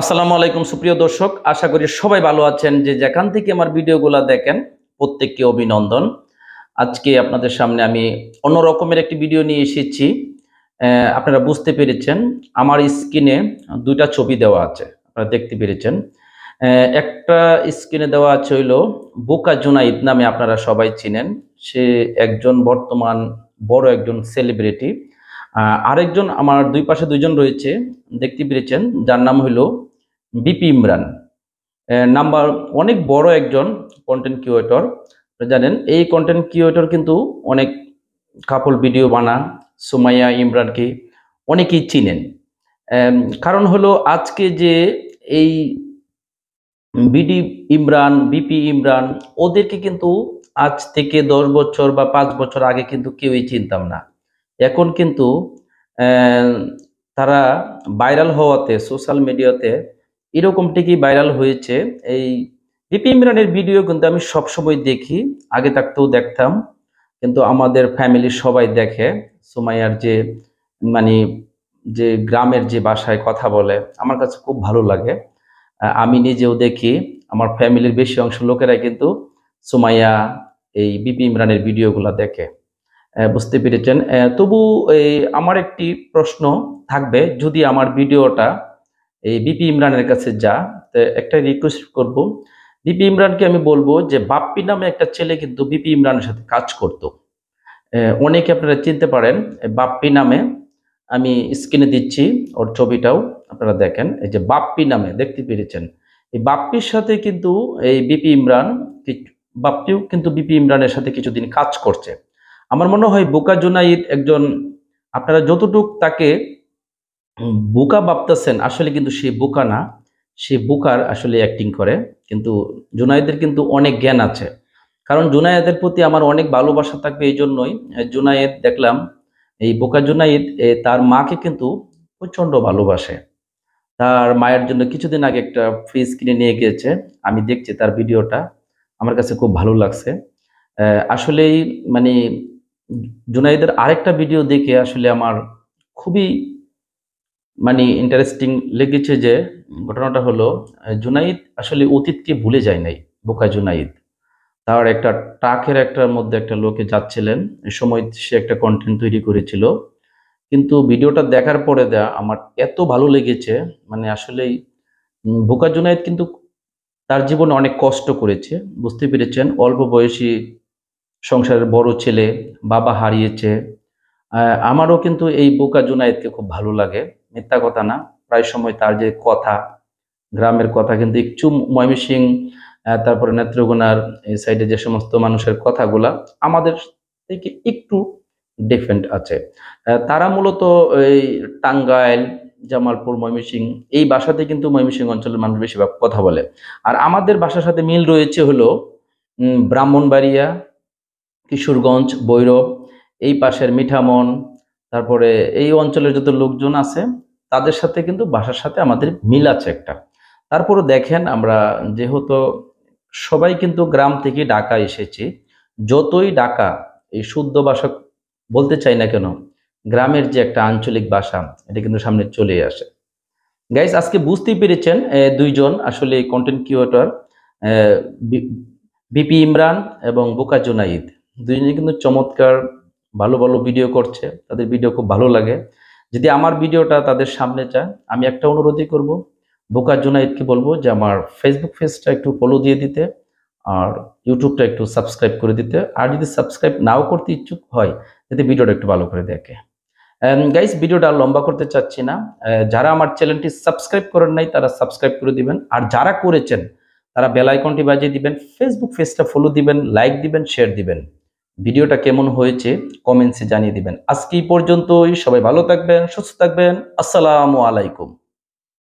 আসসালামু আলাইকুম, সুপ্রিয় দর্শক। আশা করি সবাই ভালো আছেন যে যেখান থেকে আমার ভিডিওগুলো দেখেন, প্রত্যেককে অভিনন্দন। আজকে আপনাদের সামনে আমি অন্য রকমের একটি ভিডিও নিয়ে এসেছি। আপনারা বুঝতে পেরেছেন, আমার স্ক্রিনে দুইটা ছবি দেওয়া আছে, আপনারা দেখতে পেরেছেন। একটা স্ক্রিনে দেওয়া আছে হইল বোকা জুনাইদ নামে আপনারা সবাই চিনেন। সে একজন বর্তমান বড় একজন সেলিব্রিটি আরেকজন, আমার দুই পাশে দুইজন রয়েছে, দেখতে পেরেছেন, যার নাম হইল বিপি ইমরান নাম্বার, অনেক বড় একজন কন্টেন্ট ক্রিয়েটর জানেন, এই কন্টেন্ট ক্রিয়েটর কিন্তু অনেক কাপল ভিডিও বানান সুমাইয়া ইমরানকে অনেকেই চিনেন। কারণ হলো আজকে যে এই বিডি ইমরান বিপি ইমরান ওদেরকে কিন্তু আজ থেকে দশ বছর বা পাঁচ বছর আগে কিন্তু কেউই চিনতাম না। এখন কিন্তু তারা ভাইরাল হওয়াতে সোশ্যাল মিডিয়াতে এরকম ঠিকই ভাইরাল হয়েছে? এই বিপি ইমরানের ভিডিও কিন্তু আমি সবসময় দেখি। আগে থাকতেও দেখতাম, কিন্তু আমাদের ফ্যামিলির সবাই দেখে। সুমাইয়ার যে মানে যে গ্রামের যে ভাষায় কথা বলে, আমার কাছে খুব ভালো লাগে। আমি নিজেও দেখি, আমার ফ্যামিলির বেশি অংশ লোকেরাই কিন্তু সুমাইয়া এই বিপি ইমরানের ভিডিওগুলো দেখে। বুঝতে পেরেছেন? তবু এই আমার একটি প্রশ্ন থাকবে, যদি আমার ভিডিওটা এই বিপি ইমরানের কাছে যা একটা রিকোয়েস্ট করব। বিপি ইমরানকে আমি বলব যে, বাপ্পি নামে একটা ছেলে কিন্তু বিপি ইমরানের সাথে কাজ করত। অনেকে আপনারা চিনতে পারেন বাপ্পি নামে আমি স্ক্রিনে দিচ্ছি ওর ছবিটাও, আপনারা দেখেন। এই যে বাপ্পি নামে, দেখতে পেরেছেন। এই বাপ্পির সাথে কিন্তু এই বিপি ইমরান বাপ্পিও কিন্তু বিপি ইমরানের সাথে কিছুদিন কাজ করছে। আমার মনে হয় বোকা জুনাইদ একজন, আপনারা যতটুক তাকে বোকা ভাবতেছেন আসলে কিন্তু সে বোকা না। সে বোকার আসলে অ্যাক্টিং করে। কিন্তু জুনায়েদের কিন্তু অনেক জ্ঞান আছে। কারণ জুনায়েদের প্রতি আমার অনেক ভালোবাসা থাকবে এই জন্যই। জুনায়েদ দেখলাম এই বোকা জুনাইদ এ, তার মাকে কিন্তু প্রচণ্ড ভালোবাসে। তার মায়ের জন্য কিছুদিন আগে একটা ফ্রিজ কিনে নিয়ে গিয়েছে। আমি দেখছি তার ভিডিওটা। আমার কাছে খুব ভালো লাগছে। আসলেই মানে জুনাইদের আরেকটা ভিডিও দেখে আসলে আমার খুবই মানে ইন্টারেস্টিং লেগেছে যে ঘটনাটা হলো জুনাইদ আসলে অতীতকে ভুলে যায় নাই, বোকা জুনাইদ। তার একটা ট্রাকের একটার মধ্যে একটা লোকে যাচ্ছিলেন সময় সে একটা কন্টেন্ট তৈরি করেছিল। কিন্তু ভিডিওটা দেখার পরে দেয়া আমার এত ভালো লেগেছে মানে আসলেই বোকা জুনাইদ কিন্তু তার জীবনে অনেক কষ্ট করেছে, বুঝতে পেরেছেন? অল্প বয়সী সংসারের বড় ছেলে, বাবা হারিয়েছে আমারও কিন্তু এই বোকা জুনায়েদকে খুব ভালো লাগে মিথ্যা কথা না। প্রায় সময় তার যে কথা গ্রামের কথা কিন্তু একটু ময়মনসিং আহ, তারপরে নেত্রকোনার এই সাইডে যে সমস্ত মানুষের কথাগুলা আমাদের থেকে একটু ডিফারেন্ট আছে। তারা মূলত এই টাঙ্গাইল জামালপুর ময়মনসিং এই ভাষাতে কিন্তু ময়মনসিং অঞ্চলের মানুষ বেশিরভাগ কথা বলে। আর আমাদের ভাষার সাথে মিল রয়েছে হলো ব্রাহ্মণবাড়িয়া কিশোরগঞ্জ বৈরব এই পাশের মিঠামন, তারপরে এই অঞ্চলের যত লোকজন আছে, তাদের সাথে কিন্তু ভাষার সাথে আমাদের মিল আছে একটা। তারপরে দেখেন আমরা যেহেতু সবাই কিন্তু গ্রাম থেকে ঢাকা এসেছি, যতই ঢাকা, এই শুদ্ধ ভাষা বলতে চাই না কেন, গ্রামের যে একটা আঞ্চলিক ভাষা, এটা কিন্তু সামনে চলে আসে। গাইস আজকে বুঝতেই পেরেছেন দুইজন আসলে কন্টেন্ট ক্রিয়েটর বিপি ইমরান এবং বোকা জুনাইদ। দুইজনে কিন্তু চমৎকার ভালো ভালো ভিডিও করছে, তাদের ভিডিও খুব ভালো লাগে। যদি আমার ভিডিওটা তাদের সামনে চায়, আমি একটা অনুরোধই করব, বোকা জুনাইদকে বলব যে আমার ফেসবুক পেজটা একটু ফলো দিয়ে দিতে, আর ইউটিউবটা একটু সাবস্ক্রাইব করে দিতে। আর যদি সাবস্ক্রাইব নাও করতে ইচ্ছুক হয়, যাতে ভিডিওটা একটু ভালো করে দেখে। গাইস ভিডিওটা লম্বা করতে চাচ্ছি না। যারা আমার চ্যানেলটি সাবস্ক্রাইব করেন নাই, তারা সাবস্ক্রাইব করে দিবেন। আর যারা করেছেন, তারা বেল আইকনটি বাজিয়ে দিবেন ফেসবুক পেজটা ফলো দিবেন লাইক দিবেন শেয়ার দিবেন। ভিডিওটা কেমন হয়েছে কমেন্টসে জানিয়ে দিবেন। আজকে এই পর্যন্তই, সবাই ভালো থাকবেন, সুস্থ থাকবেন, আসসালামু আলাইকুম।